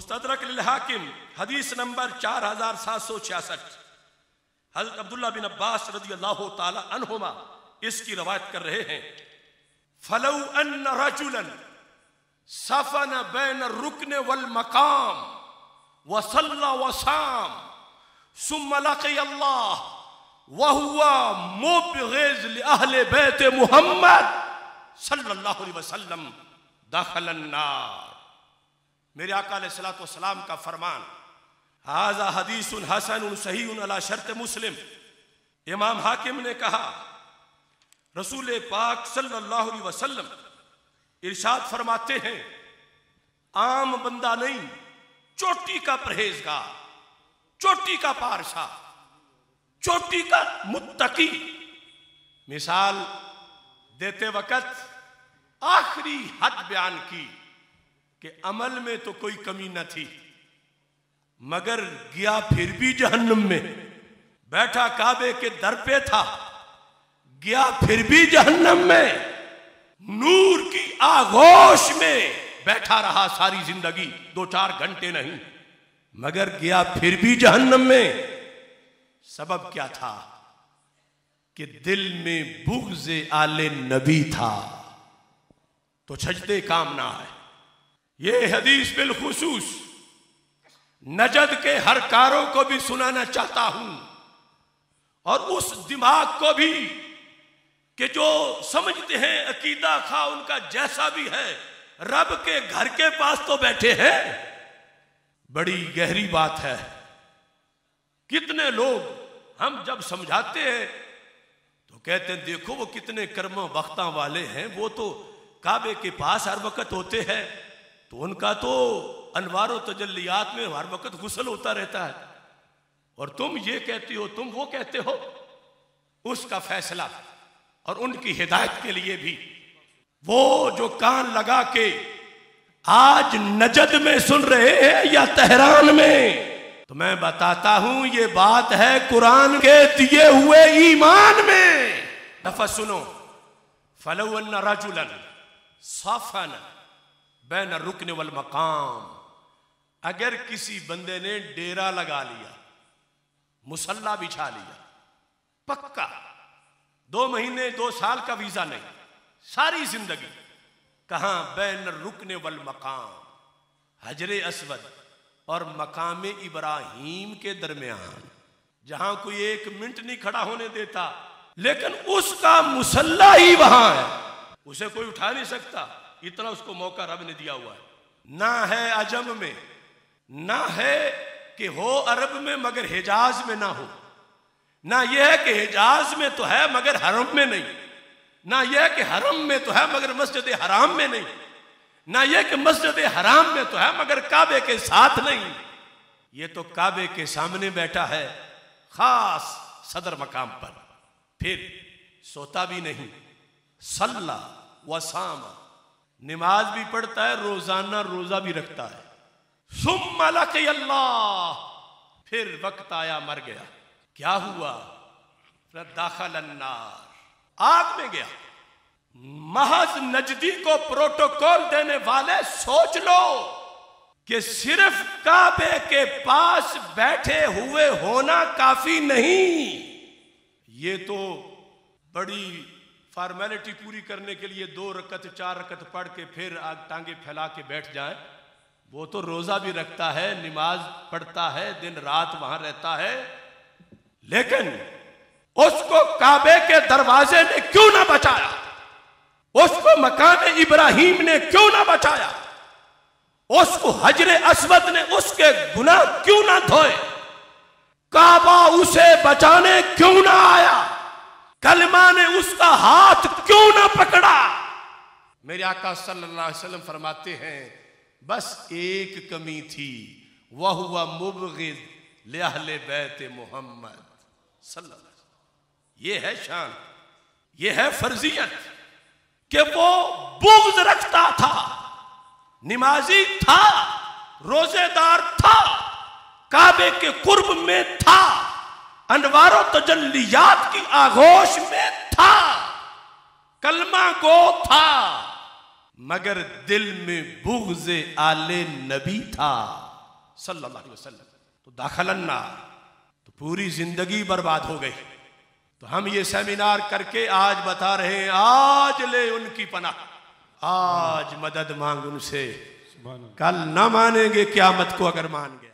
مستدرک للحاکم، حدیث نمبر چار ہزار سات سو چھیاسٹھ۔ حضرت عبداللہ بن عباس رضی اللہ تعالی عنہما اس کی روایت کر رہے ہیں۔ فلو ان رجلا سفن بین الرکن والمقام وصلى وصام ثم لقي الله وهو مبغض لأهل بيت محمد صلی اللہ علیہ وسلم دخل النار۔ میرے آقا علیہ الصلوۃ والسلام کا فرمان هذا حدیث حسن صحیح علی شرط مسلم. امام حاکم نے کہا، رسول پاک صلی اللہ علیہ وسلم ارشاد فرماتے ہیں، عام بندہ نہیں، چوٹی کا پرہیزگار، چوٹی کا پارشا چوٹی کا متقی۔ مثال دیتے وقت آخری حد بیان کی۔ کہ عمل میں تو کوئی کمی نہ تھی، مگر گیا پھر بھی جہنم میں۔ بیٹھا کعبے کے در پہ تھا، گیا پھر بھی جہنم میں۔ نور کی آغوش میں بیٹھا رہا ساری زندگی، دو چار گھنٹے نہیں، مگر گیا پھر بھی جہنم میں۔ سبب کیا تھا؟ کہ دل میں بغض آل نبی تھا۔ تو چھجتے کام نہ ہے یہ حدیث بالخصوص نجد کے ہر کاروں کو بھی سنانا چاہتا ہوں اور اس دماغ کو بھی کہ جو سمجھتے ہیں عقیدہ خواہ ان کا جیسا بھی ہے، رب کے گھر کے پاس تو بیٹھے ہیں۔ بڑی گہری بات ہے۔ کتنے لوگ ہم جب سمجھاتے ہیں تو کہتے ہیں، دیکھو وہ کتنے کرم وقتاں والے ہیں۔ وہ تو کعبے کے پاس ہر وقت ہوتے ہیں۔ تو ان کا تو انوار و تجلیات میں ہر وقت غسل ہوتا رہتا ہے۔ اور تم یہ کہتے ہو، تم وہ کہتے ہو، اس کا فیصلہ اور ان کی ہدایت کے لیے بھی۔ وہ جو کان لگا کے آج نجد میں سن رہے ہیں یا تہران میں، تو میں بتاتا ہوں، یہ بات ہے قرآن کے دیے ہوئے ایمان میں۔ دفعہ سنو، فلو ان رجلا صفن بین الرکن والمقام۔ اگر کسی بندے نے ڈیرا لگا لیا، مسلح بچھا لیا، پکا، دو مہینے، دو سال کا ویزا نہیں، ساری زندگی، کہاں بین الرکن والمقام، حجر اسود اور مقام ابراہیم کے درمیان، جہاں کوئی ایک منٹ نہیں کھڑا ہونے دیتا، لیکن اس کا مسلح ہی وہاں ہے۔ اسے کوئی اٹھا نہیں سکتا۔ اتنا اس کو موقع رب نے دیا ہوا ہے۔ نہ ہے عجم میں، نہ ہے کہ ہو عرب میں مگر حجاز میں نہ ہو۔ نہ یہ ہے کہ حجاز میں تو ہے مگر حرم میں نہیں۔ نہ یہ ہے کہ حرم میں تو ہے مگر مسجد حرام میں نہیں۔ نہ یہ کہ مسجد حرام میں تو ہے مگر کعبے کے ساتھ نہیں۔ یہ تو کعبے کے سامنے بیٹھا ہے خاص صدر مقام پر۔ پھر سوتا بھی نہیں۔ صلہ وسام نماز بھی پڑھتا ہے، روزانہ روزہ بھی رکھتا ہے۔ ثم لقی اللہ۔ پھر وقت آیا، مر گیا۔ کیا ہوا؟ داخل النار۔ آگ میں گیا۔ محض نجدی کو پروٹوکول دینے والے سوچ لو کہ صرف کعبے کے پاس بیٹھے ہوئے ہونا کافی نہیں۔ یہ تو بڑی فارمیلٹی پوری کرنے کے لیے دو رکت، چار رکت پڑھ کے پھر آگ ٹانگے پھیلا کے بیٹھ جائیں۔ وہ تو روزہ بھی رکھتا ہے، نماز پڑھتا ہے، دن رات وہاں رہتا ہے۔ لیکن اس کو کعبے کے دروازے نے کیوں نہ بچایا؟ اس کو مکان ابراہیم نے کیوں نہ بچایا؟ اس کو حجر اسود نے اس کے گناہ کیوں نہ دھوئے؟ کعبہ اسے بچانے کیوں نہ آیا؟ کلمہ نے اس کا ہاتھ کیوں نہ پکڑا؟ میرے آقا صلی اللہ علیہ وسلم فرماتے ہیں، بس ایک کمی تھی وہ ہوا مبغض لہل بیت محمد۔ صلی اللہ علیہ وسلم۔ یہ ہے شان، یہ ہے فرضیت کہ وہ بغض رکھتا تھا، نمازی تھا، روزے دار تھا، کعبے کے قرب میں تھا۔ انوار و تجلیات کی آغوش میں تھا کلمہ گو تھا مگر دل میں بغض آل نبی تھا۔ صلی اللہ علیہ وسلم تو داخل النار تو پوری زندگی برباد ہو گئی۔ تو ہم یہ سیمینار کر کے آج بتا رہے ہیں آج لے ان کی پناہ۔ آج مدد مانگ ان سے۔ کل نہ مانیں گے قیامت کو اگر مان گیا۔